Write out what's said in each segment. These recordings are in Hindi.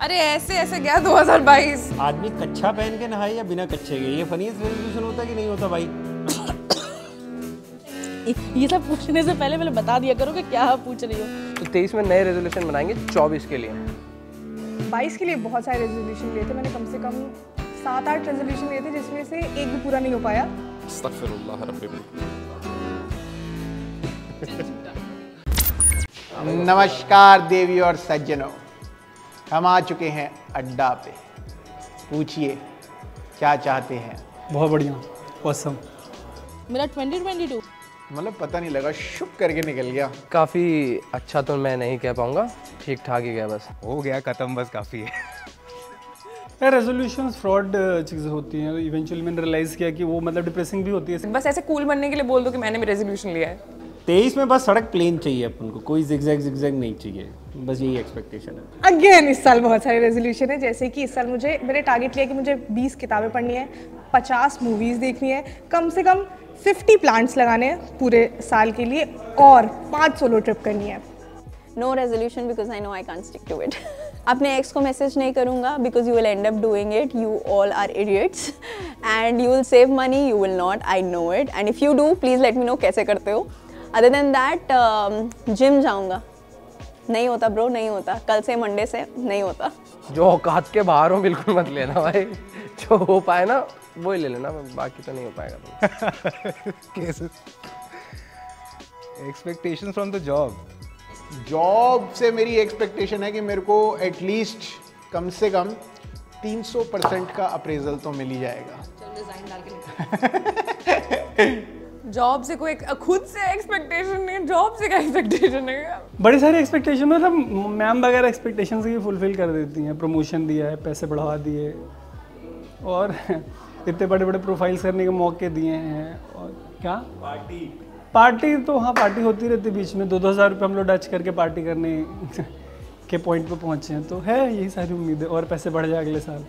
अरे ऐसे ऐसे गया 2022 आदमी कच्छा पहन के नहाए या बिना कच्छे के? ये फनीस्ट रेजोल्यूशन होता है कि नहीं होता भाई? ये सब पूछने से पहले पहले बता दिया करो कि क्या पूछ रही हो। तो तेईस में नए रेजोल्यूशन बनाएँगे चौबीस के लिए। बाईस के लिए बहुत सारे रेजोल्यूशन लिए थे मैंने कम से कम सात आठ रेजोल्यूशन लिए थे जिसमें से एक भी पूरा नहीं हो पाया। नमस्कार देवी और सज्जनों। हम आ चुके हैं अड्डा पे। पूछिए क्या चाहते हैं? बहुत बढ़िया औसम मेरा 2022 मतलब पता नहीं लगा शुभ करके निकल गया। काफ़ी अच्छा तो मैं नहीं कह पाऊँगा ठीक ठाक ही गया बस। हो गया खत्म बस काफ़ी है। यार रेजोल्यूशंस फ्रॉड चीज़ें होती हैं। इवेंचुअली मैंने रियलाइज़ किया कि वो मतलब डिप्रेसिंग भी होती है। बस ऐसे कूल बनने के लिए बोल दो कि मैंने भी रेजोल्यूशन लिया है। तेईस में बस सड़क प्लेन चाहिए अपन को कोई जिगजैग जिगजैग नहीं चाहिए। बस यही एक्सपेक्टेशन है। अगेन इस साल बहुत सारे रेजोल्यूशन है जैसे कि इस साल मुझे मैंने टारगेट लिया कि मुझे 20 किताबें पढ़नी है 50 मूवीज़ देखनी है कम से कम 50 प्लांट्स लगाने हैं पूरे साल के लिए और पाँच सोलो ट्रिप करनी है। No resolution because I know I can't stick to it अपने एक्स को मैसेज नहीं करूँगा because you will end up doing it you all are idiots and you will save money you will not I know it and if you do please let me know कैसे करते हो। अदर देन दैट जिम जाऊँगा। नहीं होता ब्रो नहीं होता। कल से मंडे से नहीं होता। जो औकात के बाहर हो बिल्कुल मत लेना भाई। जो हो पाए ना वो ही ले लेना। बाकी तो नहीं हो पाएगा cases expectations from the job job से मेरी एक्सपेक्टेशन है कि मेरे को एटलीस्ट कम से कम 300 परसेंट का अप्रेजल तो मिल ही जाएगा। जॉब से कोई खुद से एक्सपेक्टेशन नहीं जॉब से क्या एक्सपेक्टेशन है? बड़ी सारी एक्सपेक्टेशन मतलब मैम वगैरह एक्सपेक्टेशन की फुलफिल कर देती हैं। प्रमोशन दिया है पैसे बढ़ा दिए। और इतने बड़े बड़े प्रोफाइल्स करने के मौके दिए हैं। और क्या? पार्टी पार्टी तो हाँ पार्टी होती रहती बीच में। दो दो हज़ार रुपये हम लोग डच करके पार्टी करने के पॉइंट पे पहुँचे हैं। तो है यही सारी उम्मीदें। और पैसे बढ़ जाए अगले साल।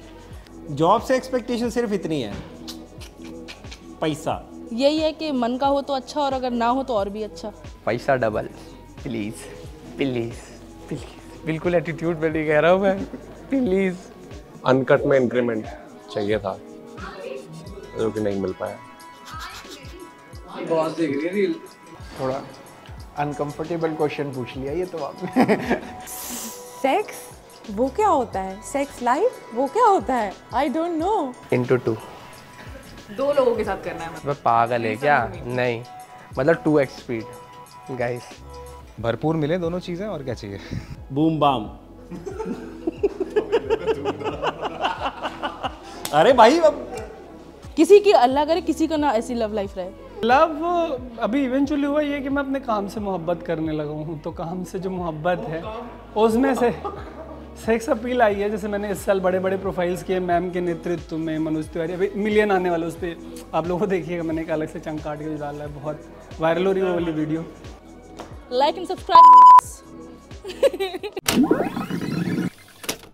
जॉब से एक्सपेक्टेशन सिर्फ़ इतनी है। पैसा। यही है कि मन का हो तो अच्छा और अगर ना हो तो और भी अच्छा। पैसा डबल प्लीज़ प्लीज़ प्लीज़ बिल्कुल एटीट्यूड में नहीं कह रहा हूँ मैं। प्लीज़ अनकट में इंक्रीमेंट चाहिए था जो कि नहीं मिल पाया। थोड़ा अनकंफर्टेबल क्वेश्चन पूछ लिया ये तो आपने। सेक्स वो क्या होता है? सेक्स लाइफ वो क्या होता है? I don't know into two दो लोगों के साथ करना है मैं पागल है क्या? नहीं मतलब टू एक्स स्पीड गाइस भरपूर मिले दोनों चीज़ें और क्या चाहिए? Boom bam. अरे भाई अब किसी की अल्लाह करे किसी का ना ऐसी लव लाइफ रहे। लव अभी इवेंचुअली हुआ ये कि मैं अपने काम से मोहब्बत करने लगा हूँ तो काम से जो मोहब्बत है उसमें से सेक्स अपील आई है, जैसे मैंने इस साल बड़े बड़े प्रोफाइल्स किए मैम के नेतृत्व में, मनोज तिवारी, अभी मिलियन आने वाला, उस पर आप लोगों को देखिएगा, मैंने एक अलग से चंक काट के डाला है, बहुत वायरल हो रही है वाली वीडियो लाइक एंड सब्सक्राइब